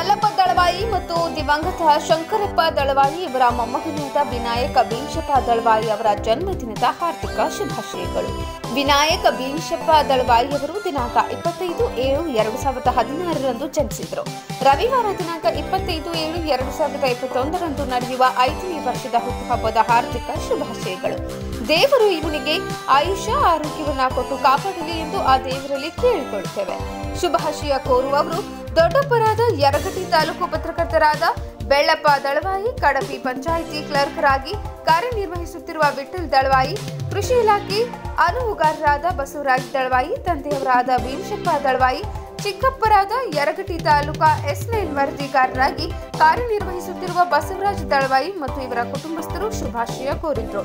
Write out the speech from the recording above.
ಮಲ್ಲಪ್ಪ ದಳವಾಯಿ ಮತ್ತು ದಿವಂಗತ ಶಂಕರಪ್ಪ ದಳವಾಯಿ ಇವರ ಮೊಮ್ಮಗನಾದ ವಿನಾಯಕ ಭೀಮಶಪ್ಪ ದಳವಾಯಿ ಅವರ ಜನ್ಮದಿನದ ಹಾರ್ದಿಕ ಶುಭಾಶಯಗಳು. ವಿನಾಯಕ ಭೀಮಶಪ್ಪ ದಳವಾಯಿ ಅವರು ದಿನಾಂಕ ಇಪ್ಪತ್ತೈದು ಏಳು ಎರಡು ಸಾವಿರದ ಹದಿನಾರರಂದು ಜನಿಸಿದರು. ರವಿವಾರ ದಿನಾಂಕ ಇಪ್ಪತ್ತೈದು ಏಳು ಎರಡು ಸಾವಿರದ ಇಪ್ಪತ್ತೊಂದರಂದು ನಡೆಯುವ ಐದನೇ ವರ್ಷದ ಹುಟ್ಟುಹಬ್ಬದ ಹಾರ್ದಿಕ ಶುಭಾಶಯಗಳು. ದೇವರು ಇವನಿಗೆ ಆಯುಷ, ಆರೋಗ್ಯವನ್ನ ಕೊಟ್ಟು ಕಾಪಾಡಲಿ ಎಂದು ಆ ದೇವರಲ್ಲಿ ಕೇಳಿಕೊಳ್ತೇವೆ ಶುಭಾಶಯ ಕೋರುವವರು, ದೊಡ್ಡಪ್ಪರಾದ ಯರಗಟ್ಟಿ ತಾಲೂಕು ಪತ್ರಕರ್ತರಾದ ಬೆಳ್ಳಪ್ಪ ದಳವಾಯಿ, ಕಡಪಿ ಪಂಚಾಯಿತಿ ಕ್ಲರ್ಕರಾಗಿ ಕಾರ್ಯನಿರ್ವಹಿಸುತ್ತಿರುವ ವಿಠಲ್ ದಳವಾಯಿ, ಕೃಷಿ ಇಲಾಖೆ ಅನುವುಗಾರರಾದ ಬಸವರಾಜ್ ದಳವಾಯಿ, ತಂದೆಯವರಾದ ಭೀಮಶಪ್ಪ ದಳವಾಯಿ, ಚಿಕ್ಕಪ್ಪರಾದ ಯರಗಟ್ಟಿ ತಾಲೂಕಾ ಎಸ್ ನೈನ್ ವರದಿಗಾರರಾಗಿ ಕಾರ್ಯನಿರ್ವಹಿಸುತ್ತಿರುವ ಬಸವರಾಜ್ ದಳವಾಯಿ ಮತ್ತು ಇವರ ಕುಟುಂಬಸ್ಥರು ಶುಭಾಶಯ ಕೋರಿದ್ರು.